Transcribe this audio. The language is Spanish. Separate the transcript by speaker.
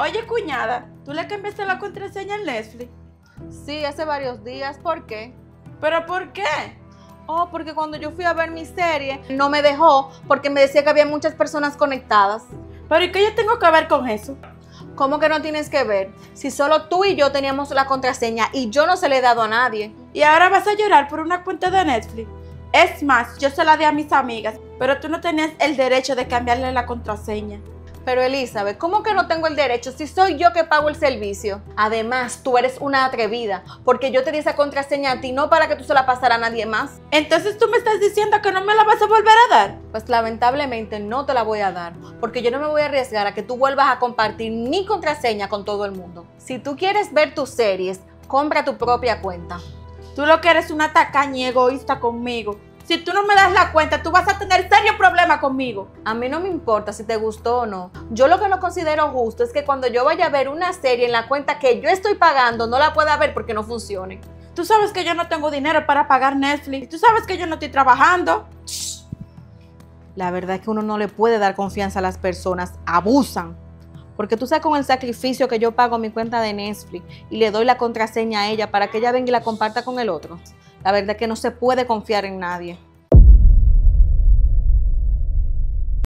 Speaker 1: Oye, cuñada, ¿tú le cambiaste la contraseña al Netflix?
Speaker 2: Sí, hace varios días. ¿Por qué?
Speaker 1: ¿Pero por qué?
Speaker 2: Oh, porque cuando yo fui a ver mi serie, no me dejó porque me decía que había muchas personas conectadas.
Speaker 1: ¿Pero y qué yo tengo que ver con eso?
Speaker 2: ¿Cómo que no tienes que ver? Si solo tú y yo teníamos la contraseña y yo no se le he dado a nadie.
Speaker 1: ¿Y ahora vas a llorar por una cuenta de Netflix? Es más, yo se la di a mis amigas, pero tú no tenías el derecho de cambiarle la contraseña.
Speaker 2: Pero Elizabeth, ¿cómo que no tengo el derecho si soy yo que pago el servicio? Además, tú eres una atrevida, porque yo te di esa contraseña a ti, no para que tú se la pasara a nadie más.
Speaker 1: Entonces tú me estás diciendo que no me la vas a volver a dar.
Speaker 2: Pues lamentablemente no te la voy a dar, porque yo no me voy a arriesgar a que tú vuelvas a compartir mi contraseña con todo el mundo. Si tú quieres ver tus series, compra tu propia cuenta.
Speaker 1: Tú lo que eres una tacaña egoísta conmigo. Si tú no me das la cuenta, tú vas a tener serio problema conmigo.
Speaker 2: A mí no me importa si te gustó o no. Yo lo que no considero justo es que cuando yo vaya a ver una serie en la cuenta que yo estoy pagando, no la pueda ver porque no funcione.
Speaker 1: Tú sabes que yo no tengo dinero para pagar Netflix. Tú sabes que yo no estoy trabajando.
Speaker 2: La verdad es que uno no le puede dar confianza a las personas. Abusan. Porque tú sabes con el sacrificio que yo pago mi cuenta de Netflix y le doy la contraseña a ella para que ella venga y la comparta con el otro. La verdad es que no se puede confiar en nadie.